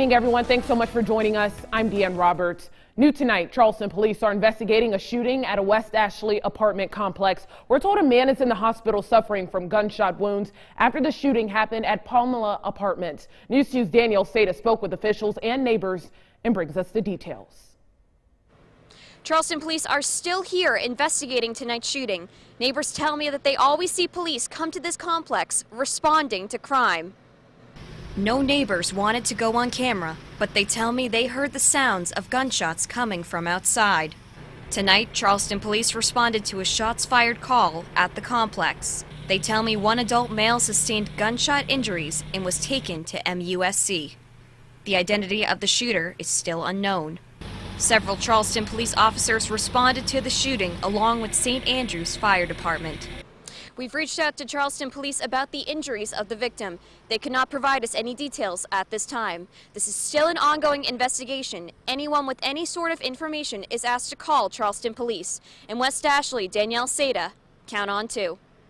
evening, everyone. Thanks so much for joining us. I'm Deanne Roberts. New tonight, Charleston police are investigating a shooting at a West Ashley apartment complex. We're told a man is in the hospital suffering from gunshot wounds after the shooting happened at Palmela Apartments. News 2's Daniel Seda spoke with officials and neighbors and brings us the details. Charleston police are still here investigating tonight's shooting. Neighbors tell me that they always see police come to this complex responding to crime. No neighbors wanted to go on camera, but they tell me they heard the sounds of gunshots coming from outside. Tonight, Charleston police responded to a shots fired call at the complex. They tell me one adult male sustained gunshot injuries and was taken to MUSC. The identity of the shooter is still unknown. Several Charleston police officers responded to the shooting along with St. Andrews Fire Department. We've reached out to Charleston police about the injuries of the victim. They cannot provide us any details at this time. This is still an ongoing investigation. Anyone with any sort of information is asked to call Charleston police. In West Ashley, Danielle Seda, count on two.